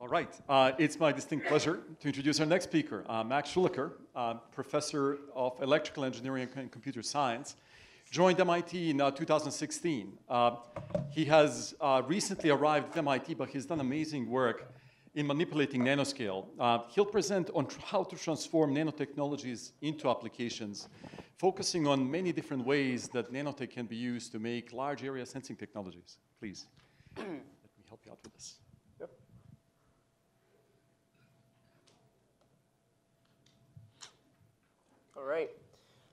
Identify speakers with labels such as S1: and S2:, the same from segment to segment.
S1: All right. Uh, it's my distinct pleasure to introduce our next speaker, uh, Max Shulaker, uh, professor of electrical engineering and computer science. Joined MIT in uh, 2016. Uh, he has uh, recently arrived at MIT, but he's done amazing work in manipulating nanoscale. he'll present on how to transform nanotechnologies into applications, focusing on many different ways that nanotech can be used to make large area sensing technologies. Please, let me help you out with this.
S2: All right.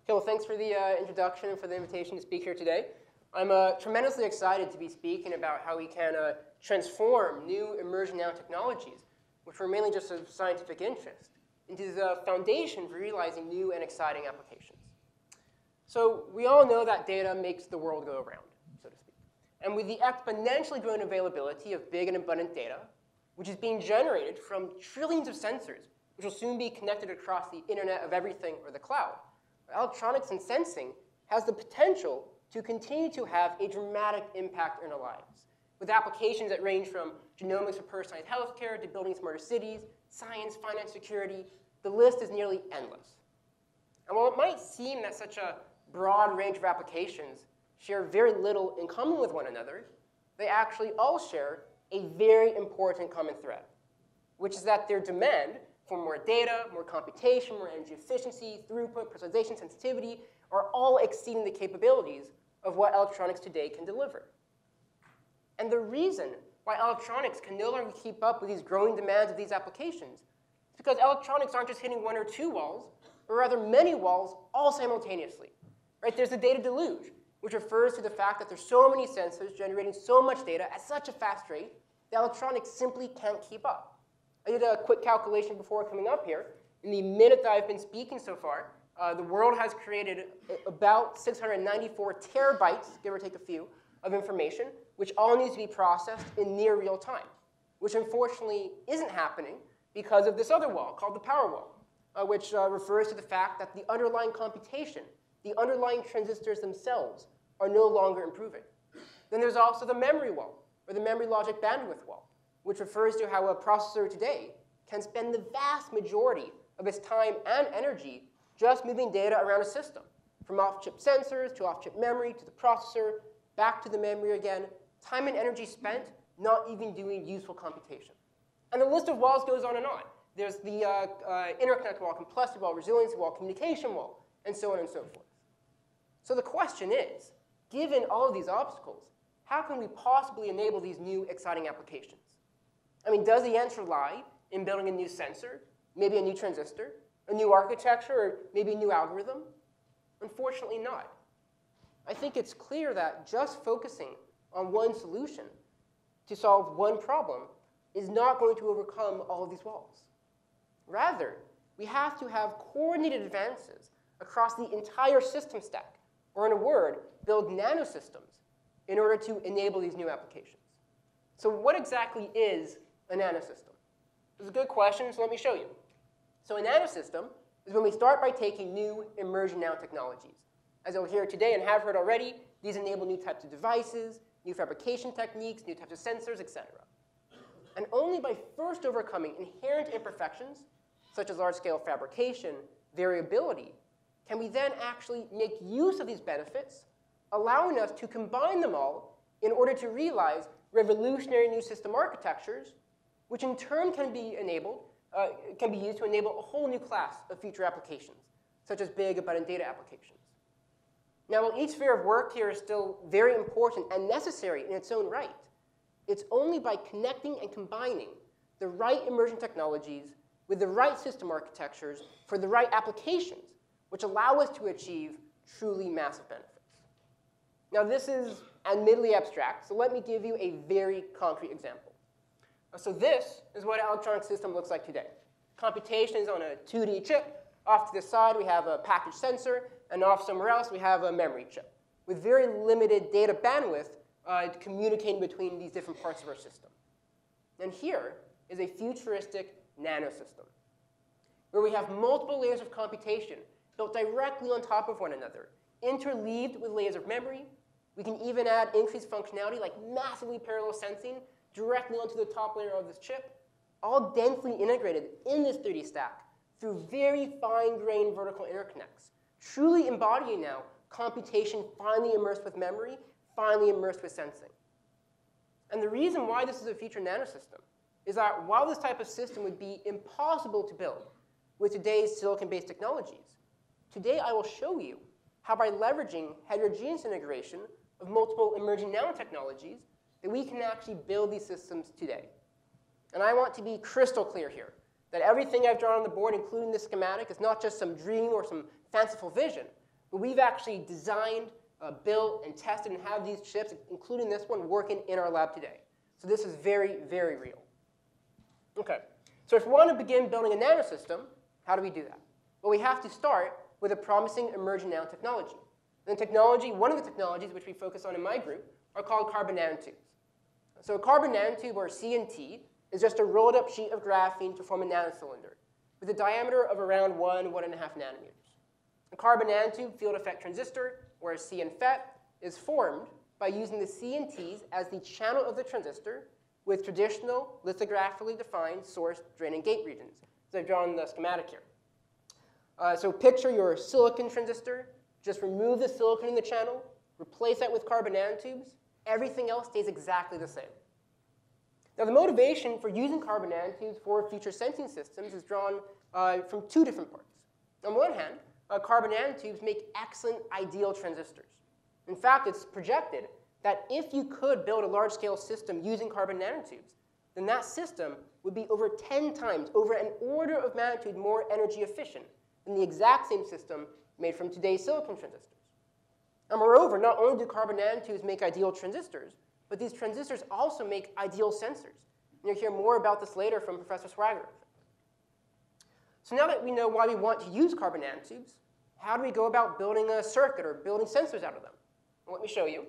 S2: Okay, well, thanks for the uh, introduction and for the invitation to speak here today. I'm uh, tremendously excited to be speaking about how we can uh, transform new emerging nanotechnologies, which were mainly just of scientific interest, into the foundation for realizing new and exciting applications. So we all know that data makes the world go around, so to speak. And with the exponentially growing availability of big and abundant data, which is being generated from trillions of sensors which will soon be connected across the Internet of Everything or the cloud. Electronics and sensing has the potential to continue to have a dramatic impact in our lives, with applications that range from genomics for personalized healthcare to building smarter cities, science, finance, security. The list is nearly endless. And while it might seem that such a broad range of applications share very little in common with one another, they actually all share a very important common thread, which is that their demand for more data, more computation, more energy efficiency, throughput, personalization, sensitivity, are all exceeding the capabilities of what electronics today can deliver. And the reason why electronics can no longer keep up with these growing demands of these applications is because electronics aren't just hitting one or two walls, but rather many walls all simultaneously. Right? There's the data deluge, which refers to the fact that there's so many sensors generating so much data at such a fast rate that electronics simply can't keep up. I did a quick calculation before coming up here. In the minute that I've been speaking so far, uh, the world has created about 694 terabytes, give or take a few, of information, which all needs to be processed in near real time, which unfortunately isn't happening because of this other wall called the power wall, uh, which uh, refers to the fact that the underlying computation, the underlying transistors themselves, are no longer improving. Then there's also the memory wall, or the memory logic bandwidth wall, which refers to how a processor today can spend the vast majority of its time and energy just moving data around a system, from off-chip sensors to off-chip memory to the processor, back to the memory again, time and energy spent not even doing useful computation. And the list of walls goes on and on. There's the uh, uh, interconnect wall, complexity wall, resiliency wall, communication wall, and so on and so forth. So the question is, given all of these obstacles, how can we possibly enable these new exciting applications? I mean, does the answer lie in building a new sensor, maybe a new transistor, a new architecture, or maybe a new algorithm? Unfortunately not. I think it's clear that just focusing on one solution to solve one problem is not going to overcome all of these walls. Rather, we have to have coordinated advances across the entire system stack, or in a word, build nanosystems in order to enable these new applications. So what exactly is a nanosystem? This is a good question, so let me show you. So a nanosystem is when we start by taking new emerging nanotechnologies. As you'll hear today and have heard already, these enable new types of devices, new fabrication techniques, new types of sensors, etc. And only by first overcoming inherent imperfections, such as large-scale fabrication, variability, can we then actually make use of these benefits, allowing us to combine them all in order to realize revolutionary new system architectures which in turn can be enabled, uh, can be used to enable a whole new class of future applications, such as big abundant data applications. Now, while each sphere of work here is still very important and necessary in its own right, it's only by connecting and combining the right emerging technologies with the right system architectures for the right applications, which allow us to achieve truly massive benefits. Now, this is admittedly abstract, so let me give you a very concrete example. So this is what an electronic system looks like today. Computation is on a 2D chip. Off to the side, we have a package sensor, and off somewhere else, we have a memory chip with very limited data bandwidth uh, communicating between these different parts of our system. And here is a futuristic nanosystem where we have multiple layers of computation built directly on top of one another, interleaved with layers of memory. We can even add increased functionality like massively parallel sensing directly onto the top layer of this chip, all densely integrated in this 3D stack through very fine-grained vertical interconnects, truly embodying now computation finally immersed with memory, finally immersed with sensing. And the reason why this is a future nanosystem is that while this type of system would be impossible to build with today's silicon-based technologies, today I will show you how by leveraging heterogeneous integration of multiple emerging nanotechnologies that we can actually build these systems today. And I want to be crystal clear here that everything I've drawn on the board, including this schematic, is not just some dream or some fanciful vision, but we've actually designed, uh, built, and tested and have these chips, including this one, working in our lab today. So this is very, very real. Okay, so if we want to begin building a nanosystem, how do we do that? Well, we have to start with a promising emerging nanotechnology. And the technology, one of the technologies which we focus on in my group, are called carbon nanotubes. So a carbon nanotube, or CNT, is just a rolled up sheet of graphene to form a nanocylinder with a diameter of around one, one and a half nanometers. A carbon nanotube field effect transistor, or a CNFET, is formed by using the CNTs as the channel of the transistor with traditional lithographically defined source, drain, and gate regions. So I've drawn the schematic here. Uh, so picture your silicon transistor. Just remove the silicon in the channel, replace that with carbon nanotubes. Everything else stays exactly the same. Now, the motivation for using carbon nanotubes for future sensing systems is drawn uh, from two different parts. On one hand, uh, carbon nanotubes make excellent ideal transistors. In fact, it's projected that if you could build a large-scale system using carbon nanotubes, then that system would be over 10 times, over an order of magnitude more energy efficient than the exact same system made from today's silicon transistors. And moreover, not only do carbon nanotubes make ideal transistors, but these transistors also make ideal sensors. And you'll hear more about this later from Professor Swager. So now that we know why we want to use carbon nanotubes, how do we go about building a circuit or building sensors out of them? Well, let me show you.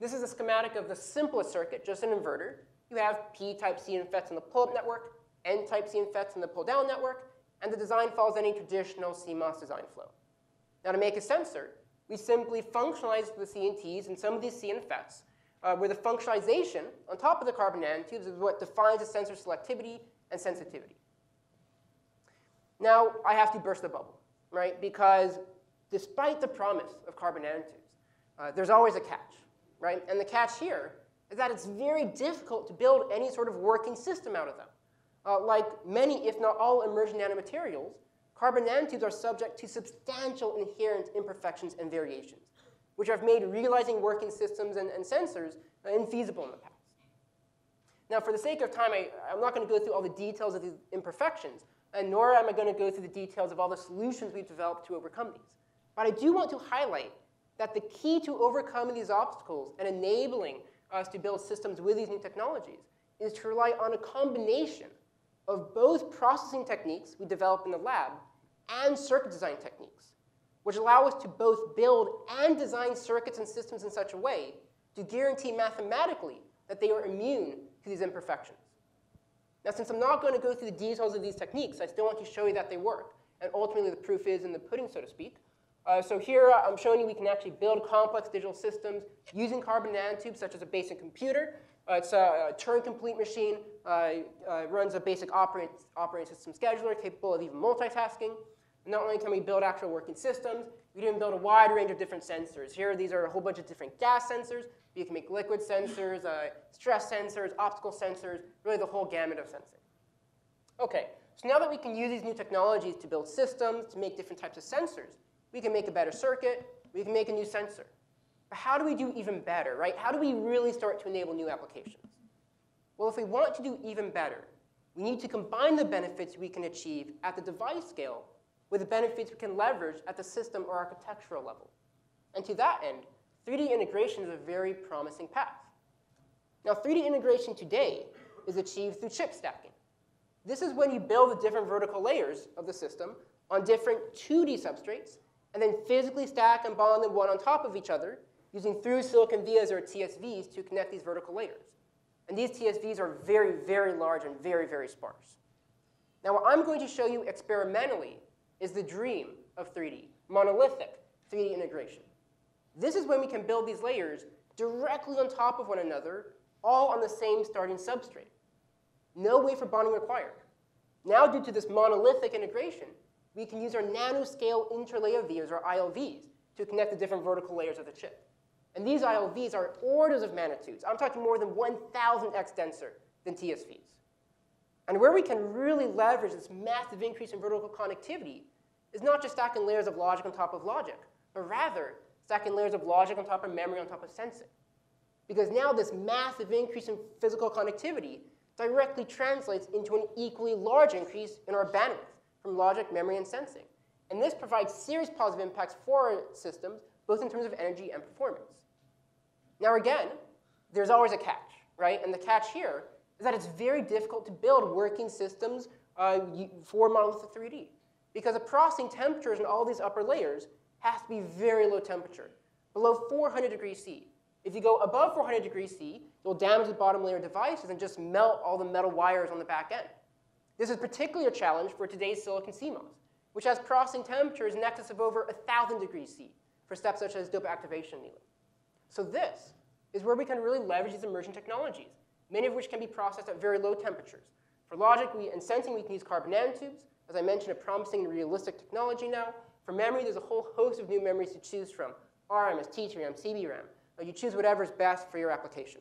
S2: This is a schematic of the simplest circuit, just an inverter. You have p-type CNFETs in the pull-up network, n-type CNFETs in the pull-down network, and the design follows any traditional CMOS design flow. Now to make a sensor, we simply functionalize the CNTs and some of these CNFETs, uh, where the functionalization on top of the carbon nanotubes is what defines the sensor selectivity and sensitivity. Now, I have to burst the bubble, right? Because despite the promise of carbon nanotubes, uh, there's always a catch, right? And the catch here is that it's very difficult to build any sort of working system out of them. Uh, like many, if not all, emerging nanomaterials, carbon nanotubes are subject to substantial inherent imperfections and variations, which have made realizing working systems and, and sensors infeasible in the past. Now, for the sake of time, I, I'm not going to go through all the details of these imperfections, and nor am I going to go through the details of all the solutions we've developed to overcome these. But I do want to highlight that the key to overcoming these obstacles and enabling us to build systems with these new technologies is to rely on a combination of both processing techniques we develop in the lab and circuit design techniques, which allow us to both build and design circuits and systems in such a way to guarantee mathematically that they are immune to these imperfections. Now, since I'm not going to go through the details of these techniques, I still want to show you that they work. And ultimately, the proof is in the pudding, so to speak. Uh, so here, uh, I'm showing you we can actually build complex digital systems using carbon nanotubes, such as a basic computer. Uh, it's a, a Turing-complete machine, uh, uh, runs a basic operating, operating system scheduler capable of even multitasking. Not only can we build actual working systems, we can build a wide range of different sensors. Here, these are a whole bunch of different gas sensors. You can make liquid sensors, uh, stress sensors, optical sensors, really the whole gamut of sensing. Okay, so now that we can use these new technologies to build systems, to make different types of sensors, we can make a better circuit, we can make a new sensor. But how do we do even better, right? How do we really start to enable new applications? Well, if we want to do even better, we need to combine the benefits we can achieve at the device scale with the benefits we can leverage at the system or architectural level. And to that end, 3D integration is a very promising path. Now, 3D integration today is achieved through chip stacking. This is when you build the different vertical layers of the system on different 2D substrates and then physically stack and bond them one on top of each other using through silicon vias or TSVs to connect these vertical layers. And these TSVs are very, very large and very, very sparse. Now, what I'm going to show you experimentally is the dream of 3D, monolithic 3D integration. This is when we can build these layers directly on top of one another, all on the same starting substrate. no wafer bonding required. Now, due to this monolithic integration, we can use our nanoscale interlayer vias, or ILVs, to connect the different vertical layers of the chip. And these ILVs are orders of magnitudes. I'm talking more than 1,000x denser than TSVs. And where we can really leverage this massive increase in vertical connectivity is not just stacking layers of logic on top of logic, but rather stacking layers of logic on top of memory on top of sensing. Because now this massive increase in physical connectivity directly translates into an equally large increase in our bandwidth from logic, memory, and sensing. And this provides serious positive impacts for our systems, both in terms of energy and performance. Now again, there's always a catch, right? And the catch here is that it's very difficult to build working systems uh, for monolithic 3D because the processing temperatures in all these upper layers has to be very low temperature, below 400 degrees C. If you go above 400 degrees C, you'll damage the bottom layer devices and just melt all the metal wires on the back end. This is particularly a challenge for today's silicon CMOS, which has processing temperatures in excess of over 1,000 degrees C for steps such as dope activation annealing. So this is where we can really leverage these emerging technologies, many of which can be processed at very low temperatures. For logic we, and sensing, we can use carbon nanotubes. As I mentioned, a promising and realistic technology now. For memory, there's a whole host of new memories to choose from. RRAM, STT-RAM, CBRAM. You choose whatever's best for your application.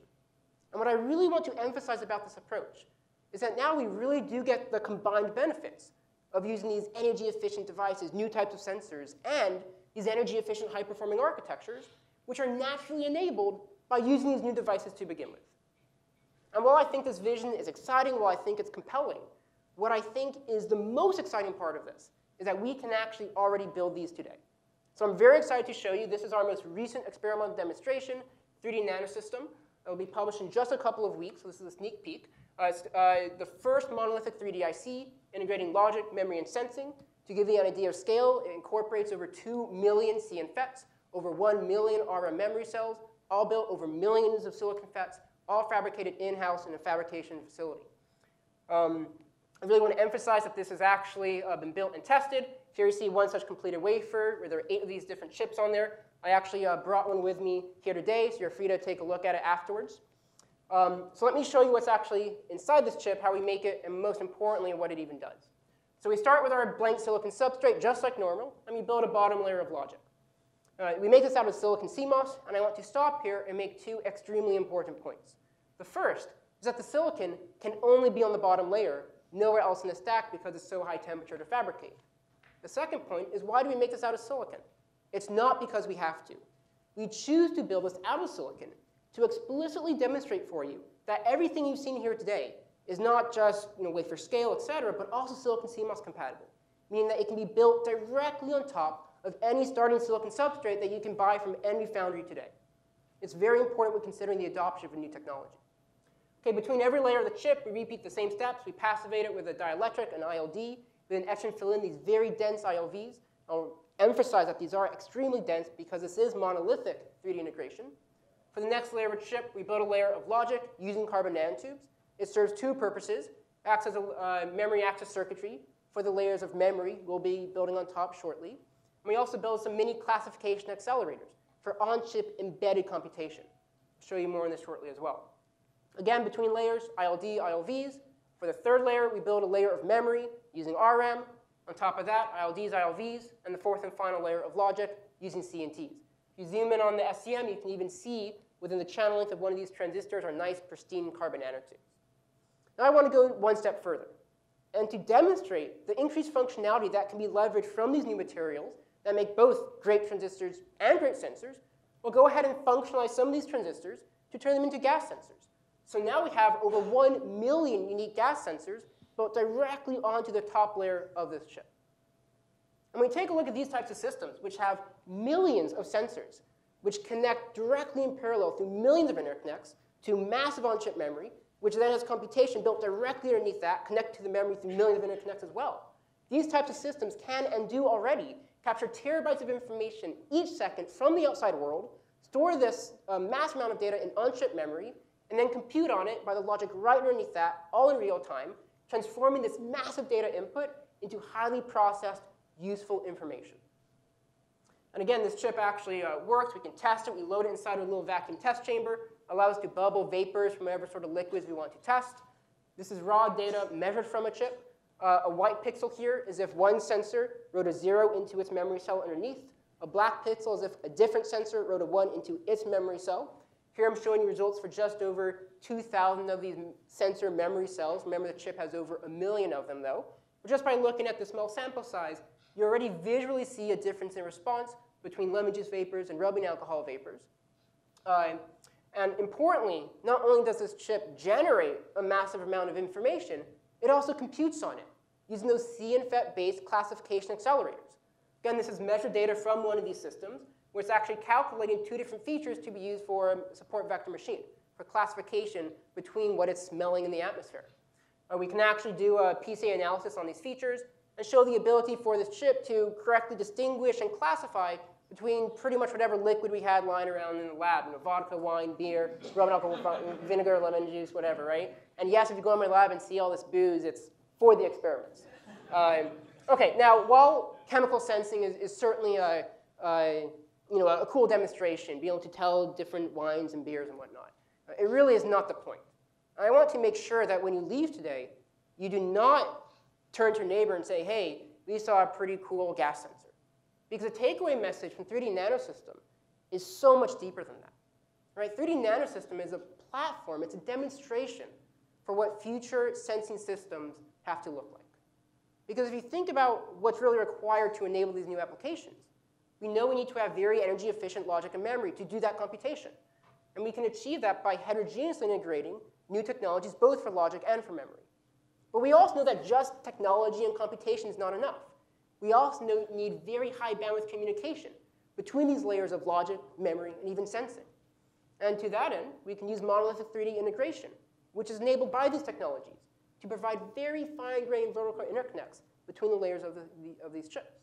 S2: And what I really want to emphasize about this approach is that now we really do get the combined benefits of using these energy efficient devices, new types of sensors, and these energy efficient high performing architectures, which are naturally enabled by using these new devices to begin with. And while I think this vision is exciting, while I think it's compelling, what I think is the most exciting part of this is that we can actually already build these today. So I'm very excited to show you, this is our most recent experimental demonstration, 3D nanosystem. It will be published in just a couple of weeks, so this is a sneak peek. Uh, it's uh, the first monolithic 3D IC integrating logic, memory, and sensing. To give you an idea of scale, it incorporates over 2 million CNFETs, over 1 million RRAM memory cells, all built over millions of silicon FETs, all fabricated in-house in a fabrication facility. Um, I really want to emphasize that this has actually uh, been built and tested. Here you see one such completed wafer where there are eight of these different chips on there. I actually uh, brought one with me here today, so you're free to take a look at it afterwards. Um, so let me show you what's actually inside this chip, how we make it, and most importantly, what it even does. So we start with our blank silicon substrate, just like normal, and we build a bottom layer of logic. Uh, we make this out of silicon CMOS, and I want to stop here and make two extremely important points. The first is that the silicon can only be on the bottom layer, nowhere else in the stack because it's so high temperature to fabricate. The second point is why do we make this out of silicon? It's not because we have to. We choose to build this out of silicon to explicitly demonstrate for you that everything you've seen here today is not just you know, wafer scale, et cetera, but also silicon CMOS compatible, meaning that it can be built directly on top of any starting silicon substrate that you can buy from any foundry today. It's very important when considering the adoption of a new technology. Okay, between every layer of the chip, we repeat the same steps. We passivate it with a dielectric, an ILD. We then etch and fill in these very dense ILVs. I'll emphasize that these are extremely dense because this is monolithic 3D integration. For the next layer of chip, we build a layer of logic using carbon nanotubes. It serves two purposes. Acts as a uh, memory access circuitry for the layers of memory we'll be building on top shortly. And we also build some mini classification accelerators for on-chip embedded computation. I'll show you more on this shortly as well. Again, between layers, ILD, ILVs. For the third layer, we build a layer of memory using RRAM. On top of that, ILDs, ILVs, and the fourth and final layer of logic using CNTs. If you zoom in on the SEM, you can even see within the channel length of one of these transistors are nice, pristine carbon nanotubes. Now I want to go one step further. And to demonstrate the increased functionality that can be leveraged from these new materials that make both great transistors and great sensors, we'll go ahead and functionalize some of these transistors to turn them into gas sensors. So now we have over 1 million unique gas sensors built directly onto the top layer of this chip. And when we take a look at these types of systems, which have millions of sensors, which connect directly in parallel through millions of interconnects to massive on-chip memory, which then has computation built directly underneath that, connected to the memory through millions of interconnects as well. These types of systems can and do already capture terabytes of information each second from the outside world, store this uh, mass amount of data in on-chip memory, and then compute on it by the logic right underneath that, all in real time, transforming this massive data input into highly processed, useful information. And again, this chip actually uh, works. We can test it. We load it inside a little vacuum test chamber, allows us to bubble vapors from whatever sort of liquids we want to test. This is raw data measured from a chip. Uh, a white pixel here is if one sensor wrote a zero into its memory cell underneath. A black pixel is if a different sensor wrote a one into its memory cell. Here I'm showing you results for just over 2,000 of these sensor memory cells. Remember the chip has over a million of them though. But just by looking at the small sample size, you already visually see a difference in response between lemon juice vapors and rubbing alcohol vapors. Uh, and importantly, not only does this chip generate a massive amount of information, it also computes on it using those CNFET-based classification accelerators. Again, this is measured data from one of these systems, where it's actually calculating two different features to be used for a support vector machine, for classification between what it's smelling in the atmosphere. Uh, we can actually do a PCA analysis on these features and show the ability for this chip to correctly distinguish and classify between pretty much whatever liquid we had lying around in the lab, you know, vodka, wine, beer, rubbing alcohol, vinegar, lemon juice, whatever, right? And yes, if you go in my lab and see all this booze, it's for the experiments. Um, okay, now while chemical sensing is, is certainly a, a, you know, a cool demonstration, being able to tell different wines and beers and whatnot, uh, it really is not the point. I want to make sure that when you leave today, you do not turn to your neighbor and say, hey, we saw a pretty cool gas sensor. Because the takeaway message from 3D Nanosystem is so much deeper than that. Right? 3D Nanosystem is a platform, it's a demonstration for what future sensing systems have to look like. Because if you think about what's really required to enable these new applications, we know we need to have very energy efficient logic and memory to do that computation. And we can achieve that by heterogeneously integrating new technologies both for logic and for memory. But we also know that just technology and computation is not enough. We also know, need very high bandwidth communication between these layers of logic, memory, and even sensing. And to that end, we can use monolithic 3D integration, which is enabled by these technologies to provide very fine-grained vertical interconnects between the layers of, the, the, of these chips.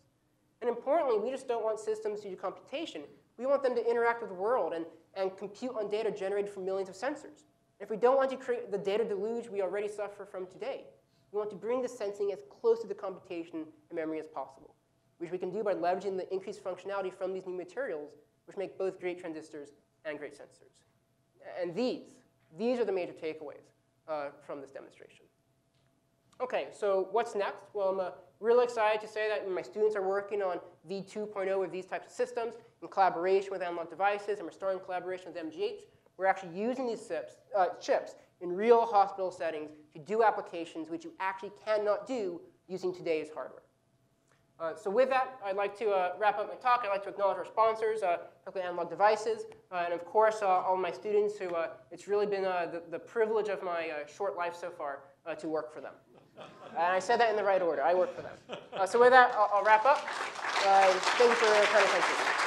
S2: And importantly, we just don't want systems to do computation. We want them to interact with the world and, and compute on data generated from millions of sensors. If we don't want to create the data deluge we already suffer from today, we want to bring the sensing as close to the computation and memory as possible, which we can do by leveraging the increased functionality from these new materials, which make both great transistors and great sensors. And these, these are the major takeaways uh, from this demonstration. Okay, so what's next? Well, I'm uh, really excited to say that my students are working on V2.0 of these types of systems in collaboration with Analog Devices, and we're starting collaboration with MGH. We're actually using these chips, uh, chips in real hospital settings to do applications which you actually cannot do using today's hardware. Uh, so with that, I'd like to uh, wrap up my talk. I'd like to acknowledge our sponsors, uh, Analog Devices, uh, and of course, uh, all my students who uh, it's really been the, the, privilege of my short life so far to work for them. And I said that in the right order. I work for them. Uh, so with that, I'll, I'll wrap up. Um, thank you for your kind attention.